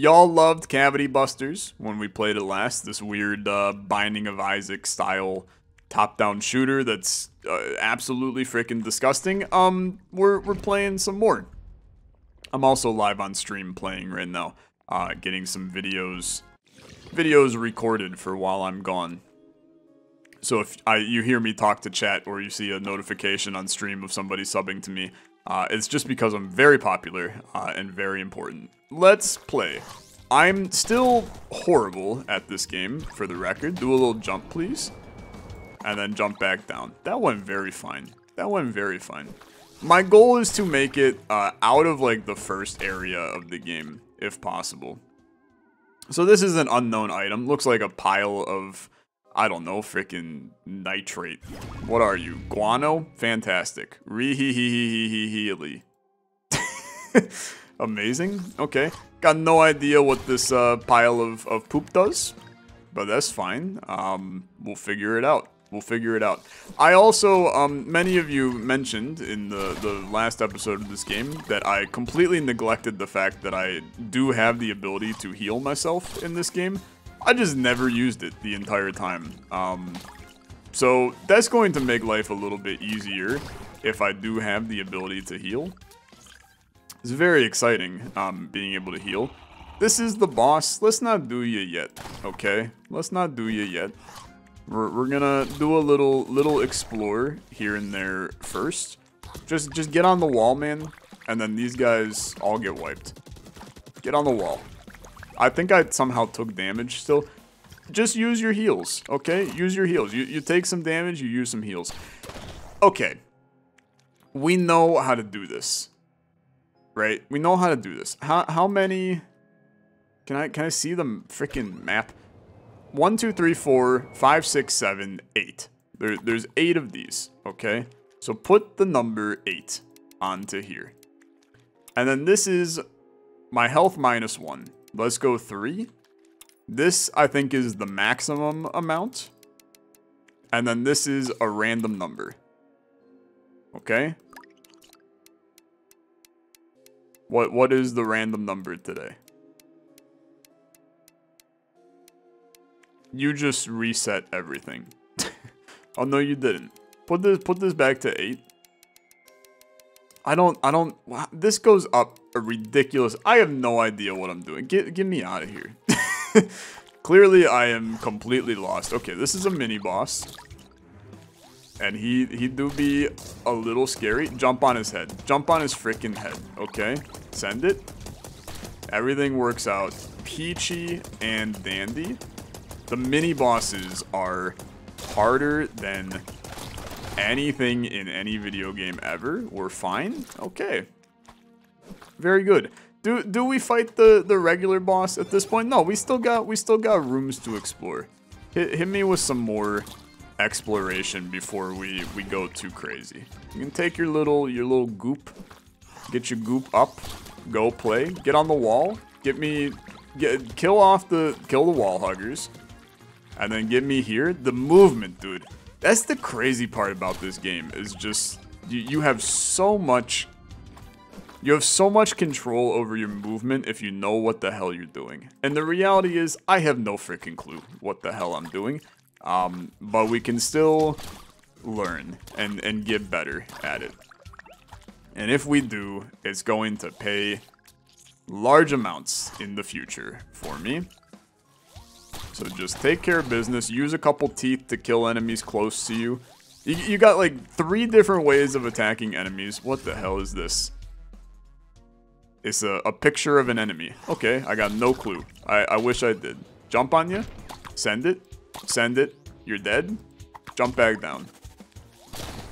Y'all loved Cavity Busters when we played it last. This weird uh, Binding of Isaac style top-down shooter that's uh, absolutely freaking disgusting. Um, we're we're playing some more. I'm also live on stream playing right now, uh, getting some videos videos recorded for while I'm gone. So if I, you hear me talk to chat or you see a notification on stream of somebody subbing to me, uh, it's just because I'm very popular uh, and very important. Let's play. I'm still horrible at this game, for the record. Do a little jump, please. And then jump back down. That went very fine. That went very fine. My goal is to make it uh, out of like the first area of the game, if possible. So this is an unknown item. Looks like a pile of I don't know, freaking nitrate. What are you? Guano? Fantastic. Ree Amazing. Okay. Got no idea what this uh, pile of, of poop does, but that's fine. Um, we'll figure it out. We'll figure it out. I also, um, many of you mentioned in the, the last episode of this game that I completely neglected the fact that I do have the ability to heal myself in this game. I just never used it the entire time. Um, so that's going to make life a little bit easier if I do have the ability to heal. It's very exciting, um, being able to heal. This is the boss. Let's not do you yet, okay? Let's not do you yet. We're, we're gonna do a little little explore here and there first. Just just get on the wall, man, and then these guys all get wiped. Get on the wall. I think I somehow took damage still. Just use your heals, okay? Use your heals. You, you take some damage, you use some heals. Okay. We know how to do this. Right? We know how to do this. How, how many... Can I, can I see the freaking map? One, two, three, four, five, six, seven, eight. There, there's eight of these, okay? So put the number 8 onto here. And then this is my health minus 1. Let's go three. This, I think, is the maximum amount. And then this is a random number. Okay? What What is the random number today? You just reset everything. oh, no, you didn't. Put this, put this back to 8. I don't, I don't, this goes up a ridiculous, I have no idea what I'm doing. Get, get me out of here. Clearly, I am completely lost. Okay, this is a mini boss. And he, he do be a little scary. Jump on his head. Jump on his freaking head, okay? Send it. Everything works out peachy and dandy. The mini bosses are harder than anything in any video game ever. We're fine. Okay. Very good. Do do we fight the the regular boss at this point? No, we still got we still got rooms to explore. Hit hit me with some more exploration before we we go too crazy. You can take your little your little goop, get your goop up, go play, get on the wall, get me get kill off the kill the wall huggers, and then get me here. The movement, dude. That's the crazy part about this game is just you, you have so much you have so much control over your movement if you know what the hell you're doing. And the reality is, I have no freaking clue what the hell I'm doing. Um, but we can still learn and, and get better at it. And if we do, it's going to pay large amounts in the future for me. So just take care of business. Use a couple teeth to kill enemies close to you. You, you got like three different ways of attacking enemies. What the hell is this? It's a, a picture of an enemy. Okay, I got no clue. I, I wish I did. Jump on you. Send it. Send it. You're dead. Jump back down.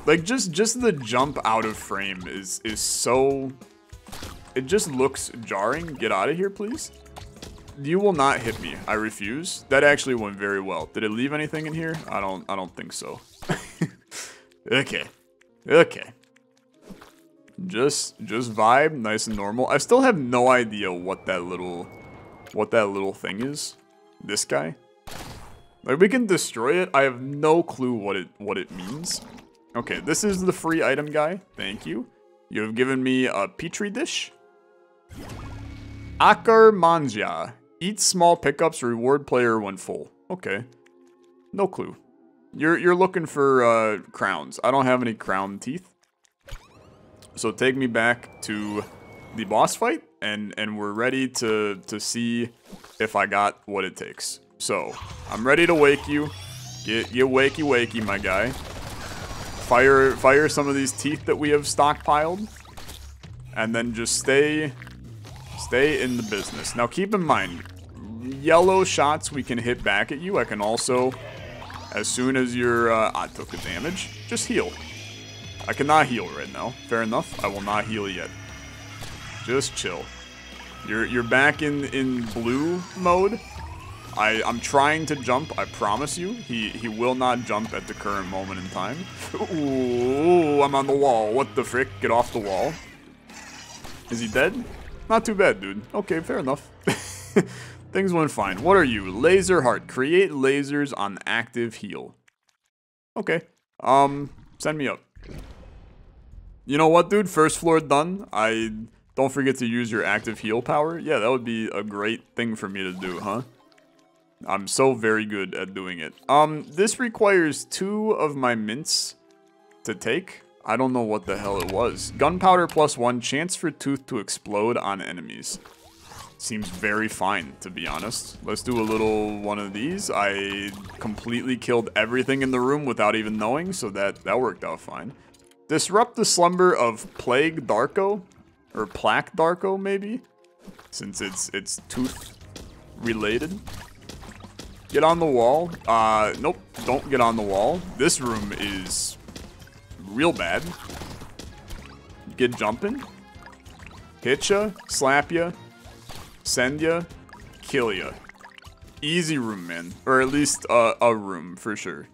Like, just just the jump out of frame is, is so... It just looks jarring. Get out of here, please. You will not hit me. I refuse. That actually went very well. Did it leave anything in here? I don't I don't think so. okay. Okay. Just just vibe, nice and normal. I still have no idea what that little what that little thing is. This guy. Like we can destroy it. I have no clue what it what it means. Okay, this is the free item guy. Thank you. You have given me a petri dish. Akar Manja. Eat small pickups, reward player when full. Okay. No clue. You're you're looking for uh, crowns. I don't have any crown teeth. So take me back to the boss fight, and and we're ready to to see if I got what it takes. So I'm ready to wake you. Get get wakey wakey, my guy. Fire fire some of these teeth that we have stockpiled, and then just stay stay in the business. Now keep in mind, yellow shots we can hit back at you. I can also as soon as you're, uh, I took the damage, just heal. I cannot heal right now. Fair enough. I will not heal yet. Just chill. You're you're back in in blue mode. I I'm trying to jump. I promise you. He he will not jump at the current moment in time. Ooh, I'm on the wall. What the frick? Get off the wall. Is he dead? Not too bad, dude. Okay, fair enough. Things went fine. What are you? Laser heart. Create lasers on active heal. Okay. Um, send me up. You know what, dude? First floor done. I don't forget to use your active heal power. Yeah, that would be a great thing for me to do, huh? I'm so very good at doing it. Um, this requires two of my mints to take. I don't know what the hell it was. Gunpowder plus one, chance for tooth to explode on enemies. Seems very fine, to be honest. Let's do a little one of these. I completely killed everything in the room without even knowing, so that, that worked out fine. Disrupt the slumber of Plague Darko, or Plaque Darko, maybe? Since it's, it's tooth related. Get on the wall. Uh, nope, don't get on the wall. This room is real bad. Get jumping. Hit ya, slap ya, send ya, kill ya. Easy room, man. Or at least uh, a room, for sure.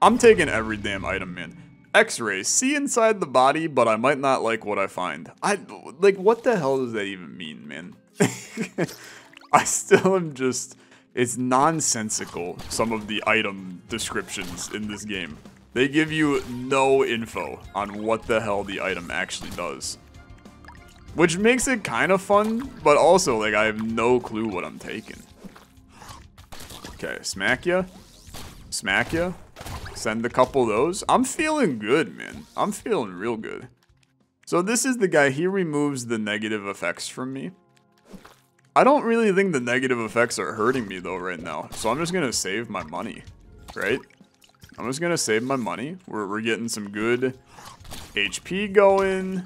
I'm taking every damn item, man. X-ray, see inside the body, but I might not like what I find. I, like, what the hell does that even mean, man? I still am just, it's nonsensical, some of the item descriptions in this game. They give you no info on what the hell the item actually does. Which makes it kind of fun, but also, like, I have no clue what I'm taking. Okay, smack ya. Smack ya. Send a couple of those. I'm feeling good, man. I'm feeling real good. So this is the guy. He removes the negative effects from me. I don't really think the negative effects are hurting me, though, right now. So I'm just going to save my money, right? I'm just to save my money. We're, we're getting some good HP going.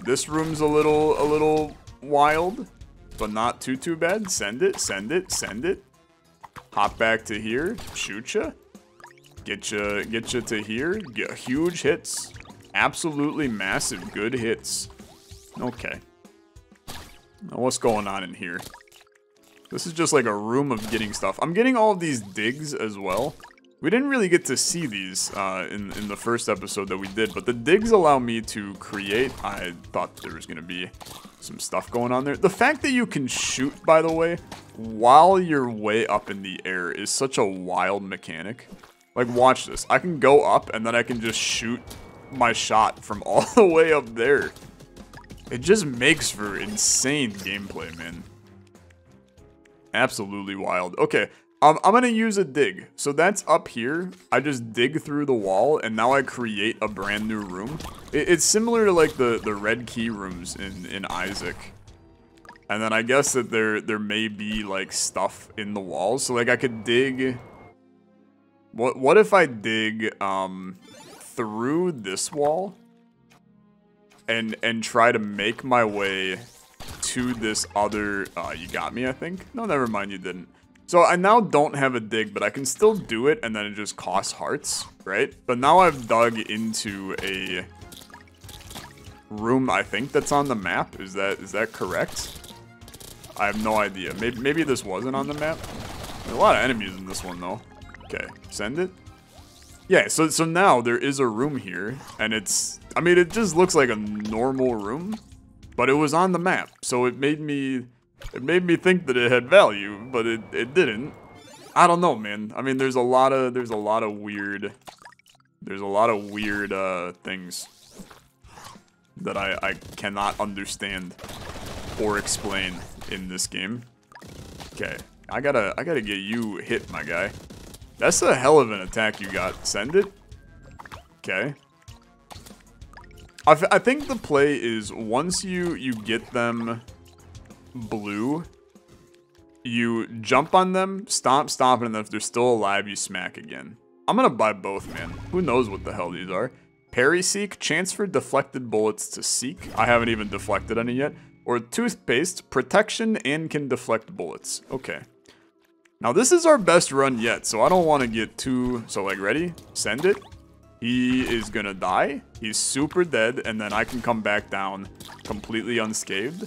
This room's a little a little wild, but not too too bad. Send it, send it, send it. Hop back to here, shoot ya. Get ya, get ya to here. Get huge hits. Absolutely massive good hits. Okay. Now what's going on in here? This is just like a room of getting stuff. I'm getting all of these digs as well. We didn't really get to see these uh, in, in the first episode that we did, but the digs allow me to create. I thought there was going to be some stuff going on there. The fact that you can shoot, by the way, while you're way up in the air is such a wild mechanic. Like, watch this. I can go up, and then I can just shoot my shot from all the way up there. It just makes for insane gameplay, man. Absolutely wild. Okay, I'm gonna use a dig. So that's up here. I just dig through the wall, and now I create a brand new room. It, it's similar to like the the red key rooms in in Isaac. And then I guess that there there may be like stuff in the walls. So like I could dig. What what if I dig um through this wall? And and try to make my way to this other. Uh, you got me, I think. No, never mind. You didn't. So I now don't have a dig, but I can still do it, and then it just costs hearts, right? But now I've dug into a room, I think, that's on the map. Is that is that correct? I have no idea. Maybe, maybe this wasn't on the map. There's a lot of enemies in this one, though. Okay, send it. Yeah, so, so now there is a room here, and it's... I mean, it just looks like a normal room, but it was on the map, so it made me it made me think that it had value, but it, it didn't. I don't know, man. I mean, there's a lot of there's a lot of weird there's a lot of weird uh, things that I, I cannot understand or explain in this game. Okay, I gotta, I gotta get you hit, my guy. That's a hell of an attack you got. Send it. Okay. I, I think the play is once you you get them blue, you jump on them, stomp, stomp, and then if they're still alive, you smack again. I'm gonna buy both, man. Who knows what the hell these are? Parry Seek, chance for deflected bullets to seek. I haven't even deflected any yet. Or Toothpaste, protection and can deflect bullets. Okay. Now this is our best run yet, so I don't want to get too... So like, ready? Send it. He is gonna die. He's super dead, and then I can come back down completely unscathed.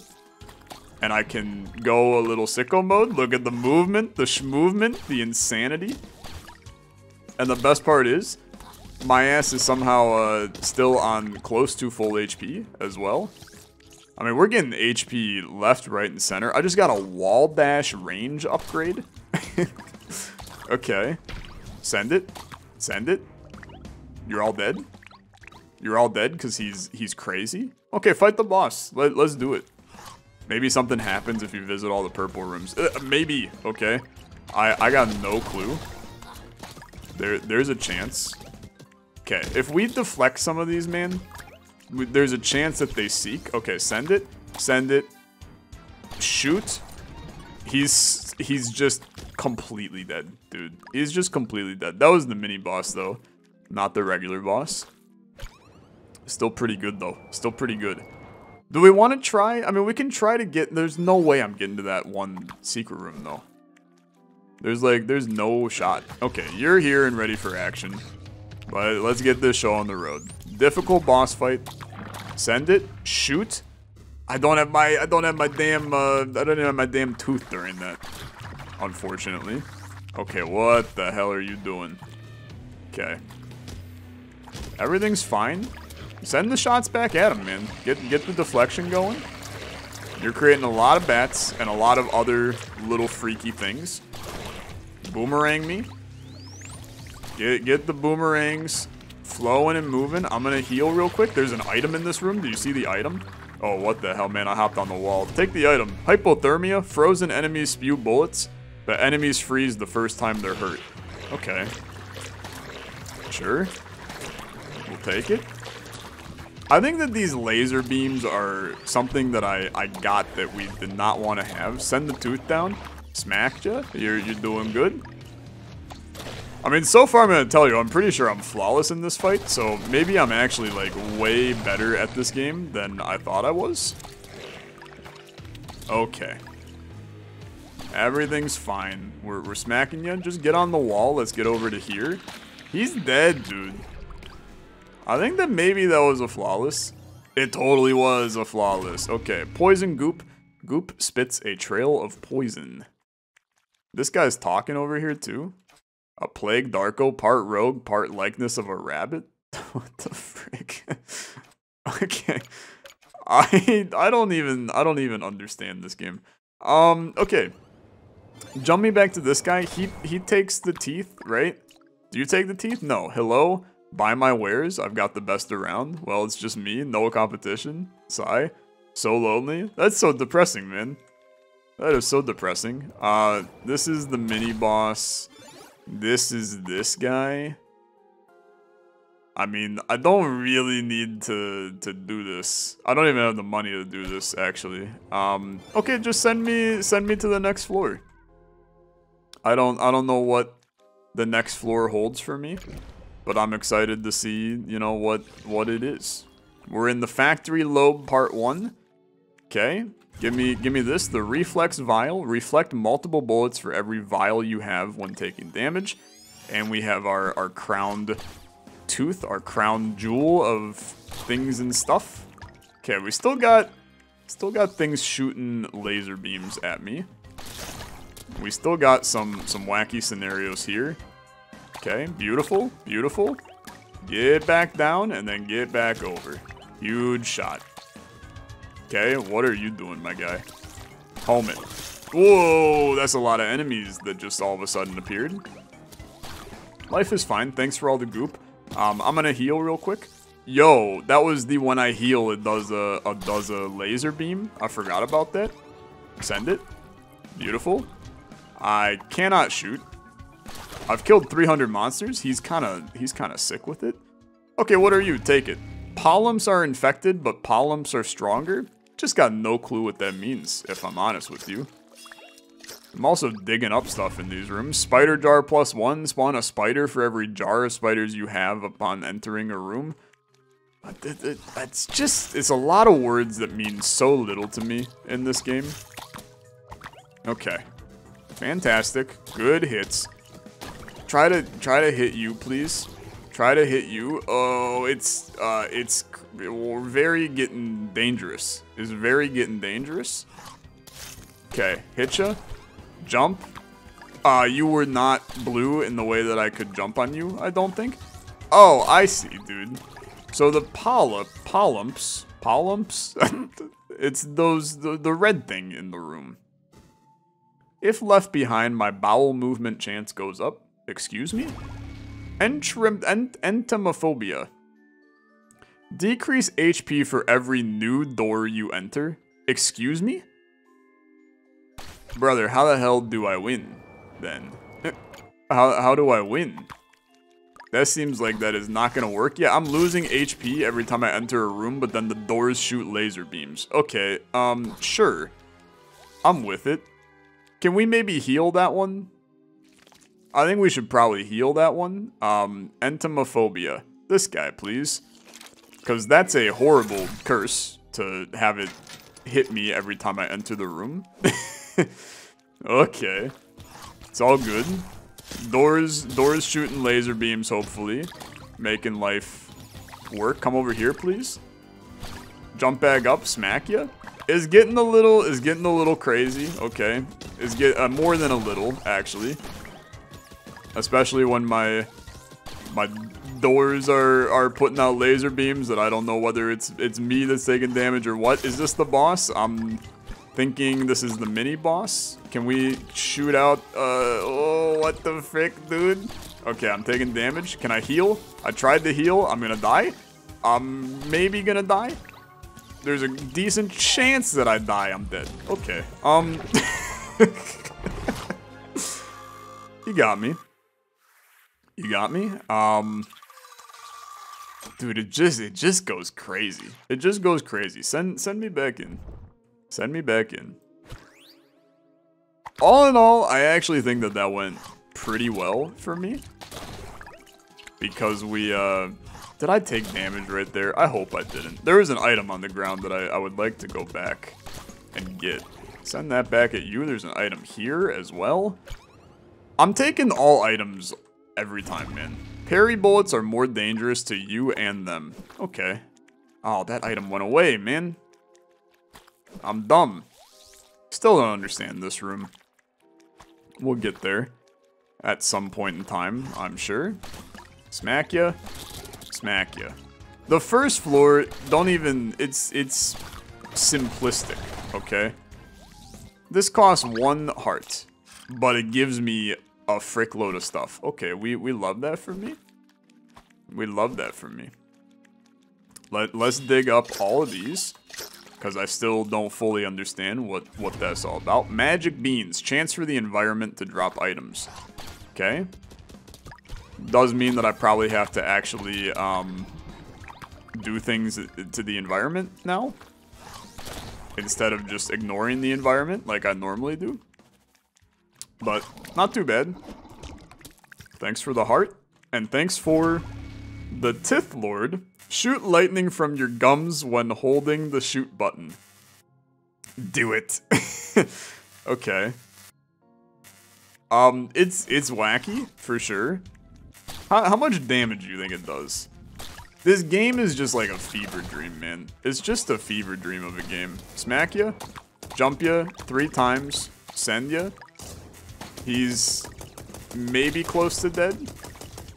And I can go a little sicko mode. Look at the movement, the sh-movement, the insanity. And the best part is, my ass is somehow uh, still on close to full HP as well. I mean, we're getting HP left, right, and center. I just got a wall dash range upgrade. okay. Send it. Send it. You're all dead? You're all dead because he's he's crazy? Okay, fight the boss. Let, let's do it. Maybe something happens if you visit all the purple rooms. Uh, maybe, okay. I, I got no clue. There, There's a chance. Okay, if we deflect some of these, man, there's a chance that they seek. Okay, send it. Send it. Shoot. He's he's just completely dead, dude. He's just completely dead. That was the mini boss, though. Not the regular boss. Still pretty good, though. Still pretty good. Do we want to try? I mean, we can try to get... There's no way I'm getting to that one secret room, though. There's, like, there's no shot. Okay, you're here and ready for action. But let's get this show on the road. Difficult boss fight. Send it. Shoot. I don't have my... I don't have my damn... Uh, I don't have my damn tooth during that. Unfortunately. Okay, what the hell are you doing? Okay. Everything's fine. Send the shots back at him, man. Get get the deflection going. You're creating a lot of bats and a lot of other little freaky things. Boomerang me. Get get the boomerangs flowing and moving. I'm gonna heal real quick. There's an item in this room. Do you see the item? Oh, what the hell, man. I hopped on the wall. Take the item. Hypothermia. Frozen enemies spew bullets, but enemies freeze the first time they're hurt. Okay. Sure We'll take it. I think that these laser beams are something that I, I got that we did not want to have. Send the tooth down. Smacked you. You're, you're doing good. I mean, so far I'm going to tell you, I'm pretty sure I'm flawless in this fight. So maybe I'm actually like way better at this game than I thought I was. Okay. Everything's fine. We're, we're smacking you. Just get on the wall. Let's get over to here. He's dead, dude. I think that maybe that was a flawless. It totally was a flawless. Okay, poison goop. Goop spits a trail of poison. This guy's talking over here too. A plague Darko, part rogue, part likeness of a rabbit. what the frick? okay. I I don't even I don't even understand this game. Um okay. Jump me back to this guy. He he takes the teeth, right? Do you take the teeth? No. Hello? Buy my wares, I've got the best around. Well, it's just me, no competition. Sigh. So lonely. That's so depressing, man. That is so depressing. Uh, this is the mini boss. This is this guy. I mean, I don't really need to to do this. I don't even have the money to do this, actually. Um, okay, just send me send me to the next floor. I don't I don't know what the next floor holds for me but I'm excited to see, you know, what, what it is. We're in the Factory Lobe Part 1. Okay, give me, give me this, the Reflex Vial. Reflect multiple bullets for every vial you have when taking damage. And we have our, our crowned tooth, our crown jewel of things and stuff. Okay, we still got, still got things shooting laser beams at me. We still got some, some wacky scenarios here. Okay, beautiful, beautiful. Get back down and then get back over. Huge shot. Okay, what are you doing, my guy? Home. Whoa, that's a lot of enemies that just all of a sudden appeared. Life is fine. Thanks for all the goop. Um, I'm gonna heal real quick. Yo, that was the one I heal, it does a, a does a laser beam. I forgot about that. Send it. Beautiful. I cannot shoot. I've killed 300 monsters. He's kind of he's kind of sick with it. Okay, what are you? Take it. Polyps are infected, but polyps are stronger. Just got no clue what that means, if I'm honest with you. I'm also digging up stuff in these rooms. Spider jar plus one, spawn a spider for every jar of spiders you have upon entering a room. Uh, that's just, it's a lot of words that mean so little to me in this game. Okay. Fantastic. Good hits. Try to, try to hit you, please. Try to hit you. Oh, it's, uh, it's very getting dangerous. It's very getting dangerous. Okay, hit ya. Jump. Uh, you were not blue in the way that I could jump on you, I don't think. Oh, I see, dude. So the polyp, polyps, polyps, it's those, the, the red thing in the room. If left behind, my bowel movement chance goes up. Excuse me? Entrim ent entomophobia. Decrease HP for every new door you enter. Excuse me? Brother, how the hell do I win, then? How, how do I win? That seems like that is not gonna work. Yeah, I'm losing HP every time I enter a room, but then the doors shoot laser beams. Okay, um, sure. I'm with it. Can we maybe heal that one? I think we should probably heal that one. Um, entomophobia. This guy, please. Because that's a horrible curse to have it hit me every time I enter the room. okay. It's all good. Doors, doors shooting laser beams, hopefully. Making life work. Come over here, please. Jump back up, smack ya. Is getting a little, is getting a little crazy. Okay. Is get uh, more than a little, actually. Especially when my, my doors are, are putting out laser beams that I don't know whether it's, it's me that's taking damage or what. Is this the boss? I'm thinking this is the mini boss. Can we shoot out, uh, oh, what the frick, dude? Okay, I'm taking damage. Can I heal? I tried to heal. I'm gonna die. I'm maybe gonna die. There's a decent chance that I die. I'm dead. Okay. Um. you got me. You got me. Um. Dude, it just it just goes crazy. It just goes crazy. Send send me back in. Send me back in. All in all, I actually think that that went pretty well for me. Because we, uh... Did I take damage right there? I hope I didn't. There is an item on the ground that I, I would like to go back and get. Send that back at you. There's an item here as well. I'm taking all items every time, man. Parry bullets are more dangerous to you and them. Okay. Oh, that item went away, man. I'm dumb. Still don't understand this room. We'll get there. At some point in time, I'm sure. Smack ya. Smack ya. The first floor, don't even, it's, it's simplistic, okay? This costs one heart, but it gives me a frick load of stuff. Okay, we, we love that for me. We love that for me. Let, let's dig up all of these because I still don't fully understand what, what that's all about. Magic Beans. Chance for the environment to drop items. Okay. Does mean that I probably have to actually um, do things to the environment now. Instead of just ignoring the environment like I normally do. But not too bad. Thanks for the heart. And thanks for the Tith Lord Shoot lightning from your gums when holding the shoot button. Do it. okay. Um, it's it's wacky, for sure. How, how much damage do you think it does? This game is just like a fever dream, man. It's just a fever dream of a game. Smack ya, jump ya three times, send ya. He's maybe close to dead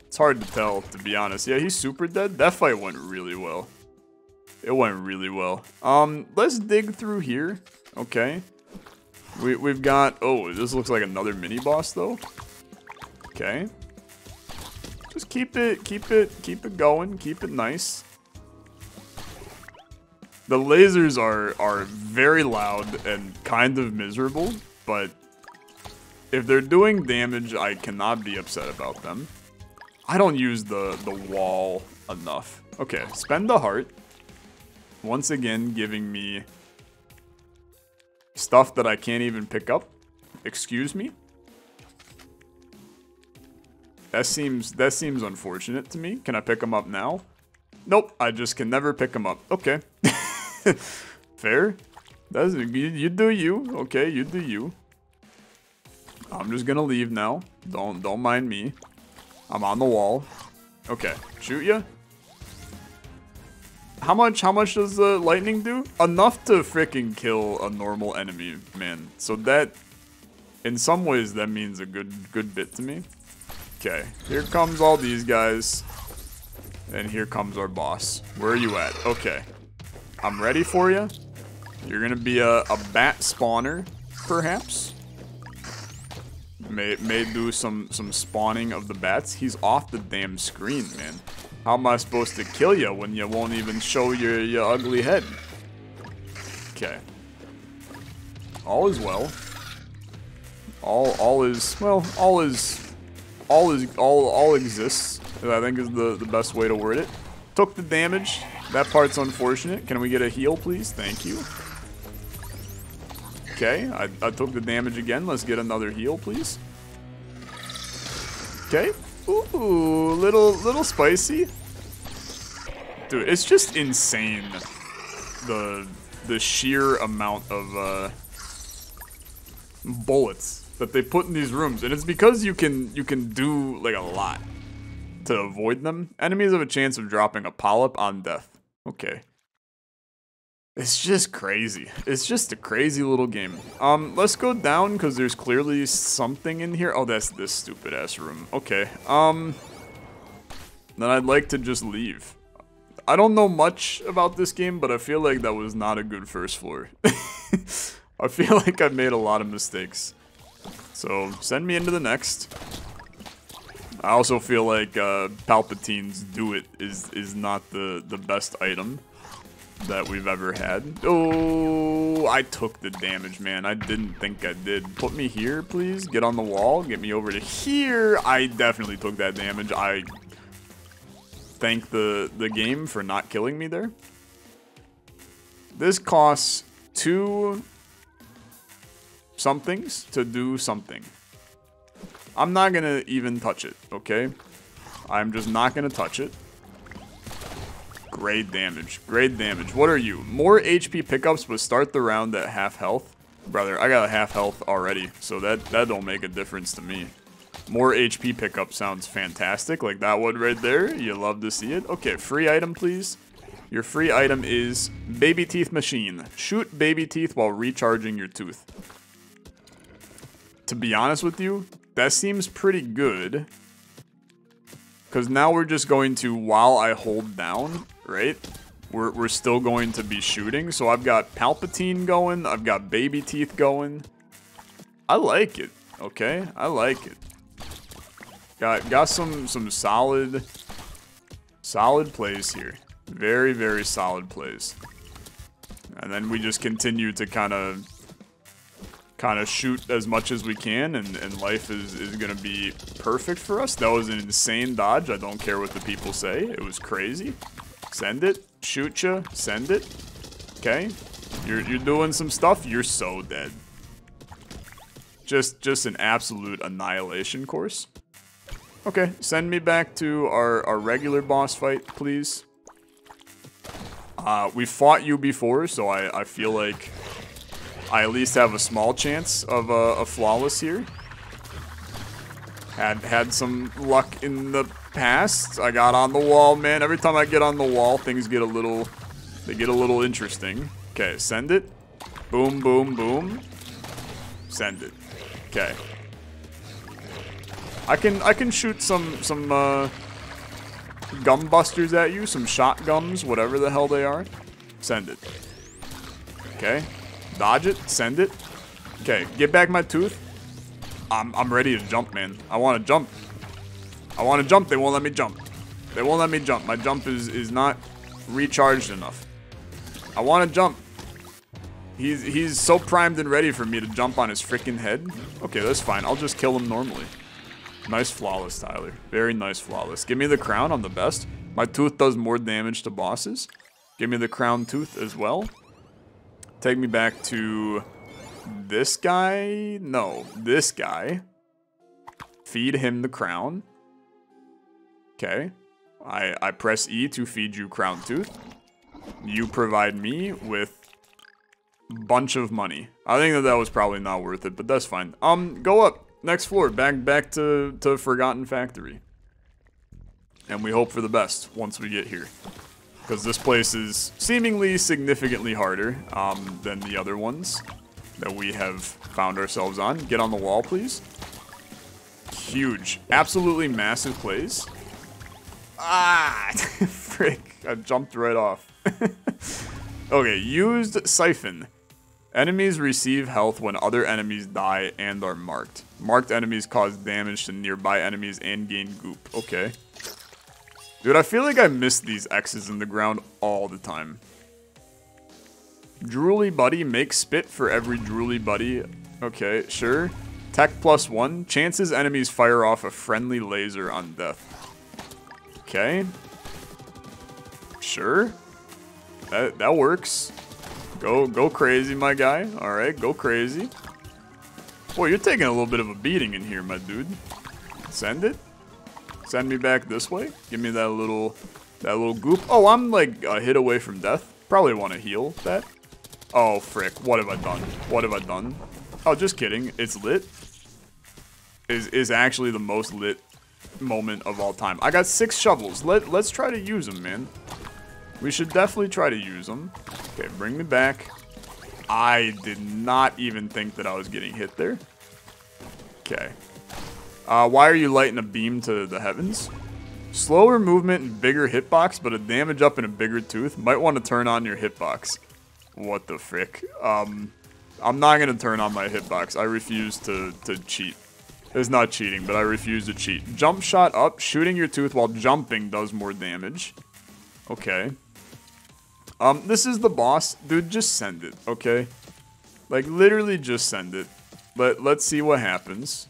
It's hard to tell, to be honest. Yeah, he's super dead. That fight went really well. It went really well. Um, let's dig through here. Okay. We, we've got... Oh, this looks like another mini-boss, though. Okay. Just keep it, keep it, keep it going. Keep it nice. The lasers are, are very loud and kind of miserable, but if they're doing damage, I cannot be upset about them. I don't use the, the wall enough. Okay, spend the heart. Once again, giving me stuff that I can't even pick up. Excuse me? That seems that seems unfortunate to me. Can I pick them up now? Nope, I just can never pick them up. Okay. Fair. That's you, you do you. Okay, you do you. I'm just gonna leave now. Don't don't mind me. I'm on the wall. Okay, shoot ya. How much how much does the lightning do? Enough to freaking kill a normal enemy, man. So that in some ways that means a good good bit to me. Okay, here comes all these guys. And here comes our boss. Where are you at? Okay. I'm ready for you. You're gonna be a, a bat spawner, perhaps. May, may do some, some spawning of the bats. He's off the damn screen, man. How am I supposed to kill you when you won't even show your, your ugly head? Okay. All is well. All, all is, well, all is all is all all exists. I think is the the best way to word it. Took the damage. That part's unfortunate. Can we get a heal, please? Thank you. Okay, I, I took the damage again. Let's get another heal, please. Okay. Ooh, little little spicy. Dude, it's just insane the the sheer amount of uh, bullets that they put in these rooms, and it's because you can you can do like a lot to avoid them. Enemies have a chance of dropping a polyp on death. Okay. It's just crazy. It's just a crazy little game. Um, let's go down because there's clearly something in here. Oh, that's this stupid ass room. Okay. Um, then I'd like to just leave. I don't know much about this game, but I feel like that was not a good first floor. I feel like I made a lot of mistakes. So send me into the next. I also feel like uh, Palpatine's Do It is is not the the best item that we've ever had. Oh, I took the damage, man. I didn't think I did. Put me here, please. Get on the wall. Get me over to here. I definitely took that damage. I thank the, the game for not killing me there. This costs two somethings to do something. I'm not gonna even touch it, okay? I'm just not gonna touch it. Great damage. Great damage. What are you? More HP pickups, but start the round at half health? Brother, I got a half health already, so that, that don't make a difference to me. More HP pickup sounds fantastic, like that one right there. You love to see it. Okay, free item, please. Your free item is Baby Teeth Machine. Shoot baby teeth while recharging your tooth to be honest with you, that seems pretty good. Because now we're just going to, while I hold down, right? We're, we're still going to be shooting. So I've got Palpatine going. I've got Baby Teeth going. I like it, okay? I like it. Got, got some, some solid, solid plays here. Very, very solid plays. And then we just continue to kind of kind of shoot as much as we can, and, and life is, is going to be perfect for us. That was an insane dodge. I don't care what the people say. It was crazy. Send it. Shoot you. Send it. Okay. You're, you're doing some stuff. You're so dead. Just, just an absolute annihilation course. Okay, send me back to our, our regular boss fight, please. Uh, we fought you before, so I, I feel like I at least have a small chance of a, a flawless here. Had had some luck in the past. I got on the wall, man. Every time I get on the wall, things get a little, they get a little interesting. Okay, send it. Boom, boom, boom. Send it. Okay. I can I can shoot some some uh, gum busters at you, some shotguns, whatever the hell they are. Send it. Okay. Dodge it. Send it. Okay, get back my tooth. I'm, I'm ready to jump, man. I want to jump. I want to jump. They won't let me jump. They won't let me jump. My jump is, is not recharged enough. I want to jump. He's, he's so primed and ready for me to jump on his freaking head. Okay, that's fine. I'll just kill him normally. Nice flawless, Tyler. Very nice flawless. Give me the crown. I'm the best. My tooth does more damage to bosses. Give me the crown tooth as well. Take me back to this guy. No, this guy. Feed him the crown. Okay. I, I press E to feed you crown tooth. You provide me with bunch of money. I think that that was probably not worth it, but that's fine. Um, go up. Next floor. Back back to, to Forgotten Factory. And we hope for the best once we get here. Because this place is seemingly significantly harder um, than the other ones that we have found ourselves on. Get on the wall, please. Huge. Absolutely massive place. Ah! Frick. I jumped right off. okay, used siphon. Enemies receive health when other enemies die and are marked. Marked enemies cause damage to nearby enemies and gain goop. Okay. Dude, I feel like I miss these X's in the ground all the time. Drooly Buddy, make spit for every Drooly Buddy. Okay, sure. Tech plus one. Chances enemies fire off a friendly laser on death. Okay. Sure. That, that works. Go, go crazy, my guy. All right, go crazy. Boy, you're taking a little bit of a beating in here, my dude. Send it. Send me back this way. Give me that little, that little goop. Oh, I'm like a hit away from death. Probably want to heal that. Oh, frick. What have I done? What have I done? Oh, just kidding. It's lit. Is, is actually the most lit moment of all time. I got six shovels. Let, let's try to use them, man. We should definitely try to use them. Okay, bring me back. I did not even think that I was getting hit there. Okay. Uh, why are you lighting a beam to the heavens? Slower movement and bigger hitbox, but a damage up and a bigger tooth. Might want to turn on your hitbox. What the frick? Um, I'm not going to turn on my hitbox. I refuse to, to cheat. It's not cheating, but I refuse to cheat. Jump shot up. Shooting your tooth while jumping does more damage. Okay. Um, this is the boss. Dude, just send it, okay? Like, literally just send it. Let, let's see what happens.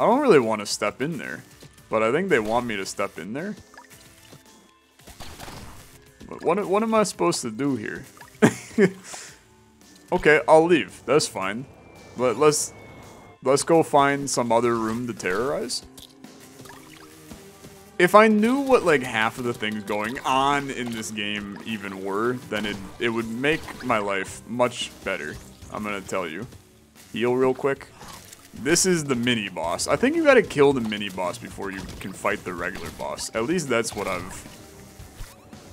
I don't really want to step in there. But I think they want me to step in there. But what, what am I supposed to do here? okay, I'll leave. That's fine. Let, let's, let's go find some other room to terrorize. If I knew what like half of the things going on in this game even were, then it, it would make my life much better. I'm gonna tell you. Heal real quick. This is the mini boss. I think you gotta kill the mini boss before you can fight the regular boss. At least that's what I've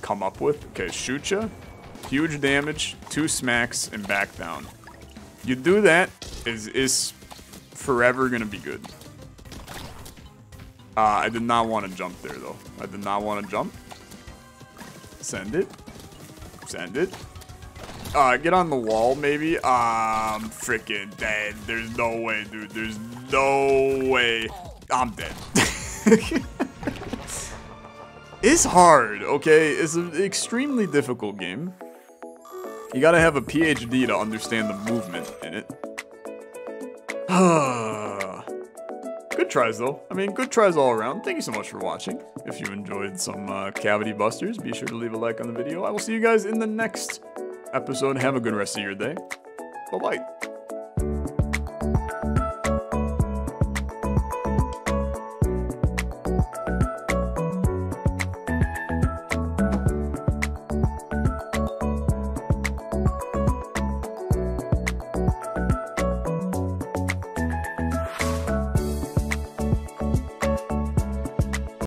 come up with. Okay, shoot ya. Huge damage, two smacks, and back down. You do that, is is forever gonna be good. Uh, I did not want to jump there, though. I did not want to jump. Send it. Send it. Uh, get on the wall, maybe. Um, freaking dead. There's no way, dude. There's no way. I'm dead. it's hard, okay? It's an extremely difficult game. You gotta have a PhD to understand the movement in it. good tries though. I mean, good tries all around. Thank you so much for watching. If you enjoyed some uh, Cavity Busters, be sure to leave a like on the video. I will see you guys in the next episode. Have a good rest of your day. Bye-bye.